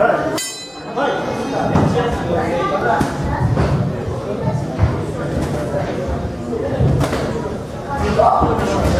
Thank you.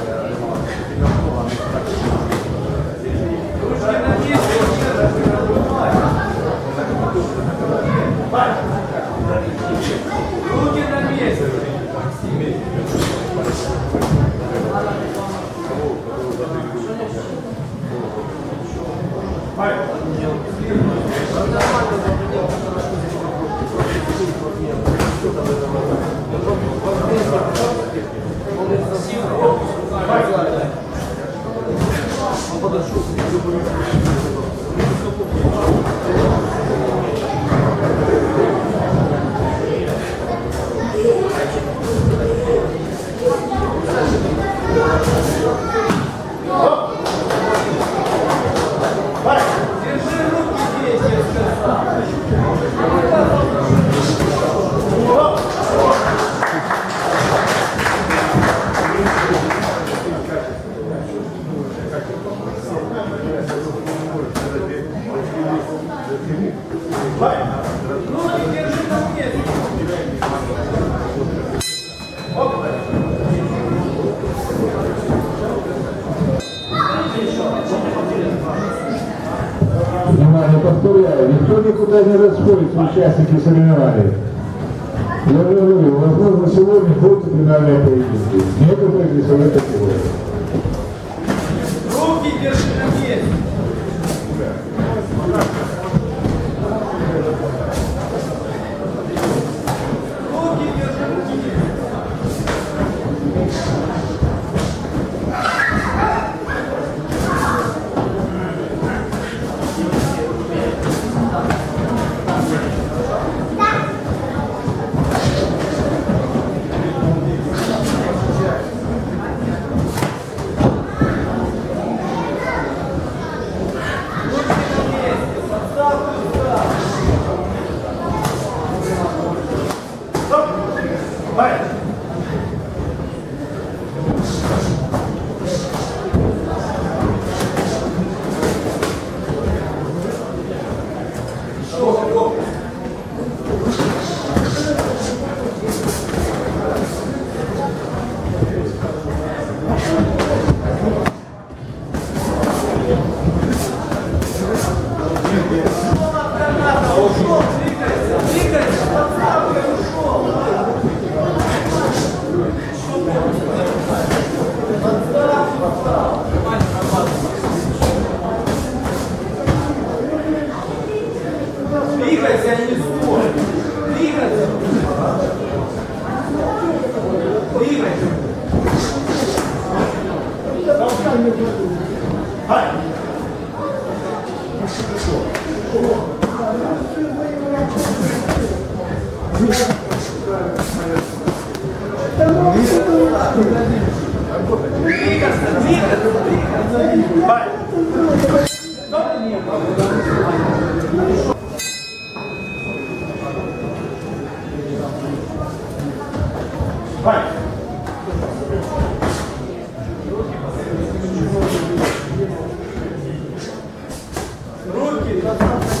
Держи повторяю, никто никуда не расходится, участники соревнований. Я говорю, возможно, сегодня будут финальные поединки. Некоторые весовые категории. Руки держи Двигайся. Руки.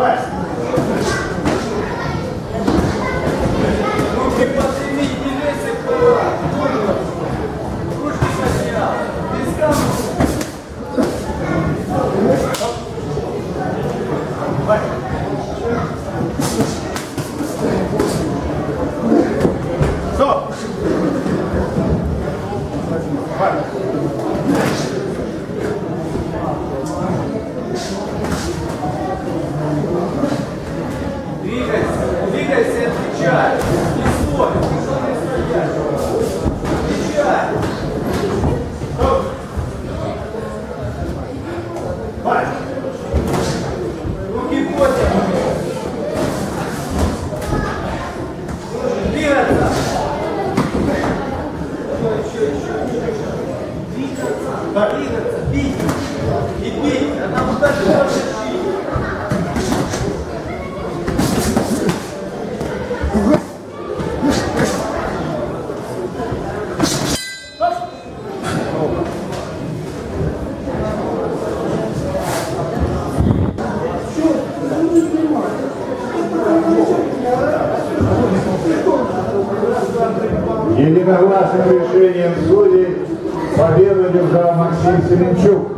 class. двигаться, пить и пить, а там дальше больше Единогласным решением судей Победу держал Максим Семенчук.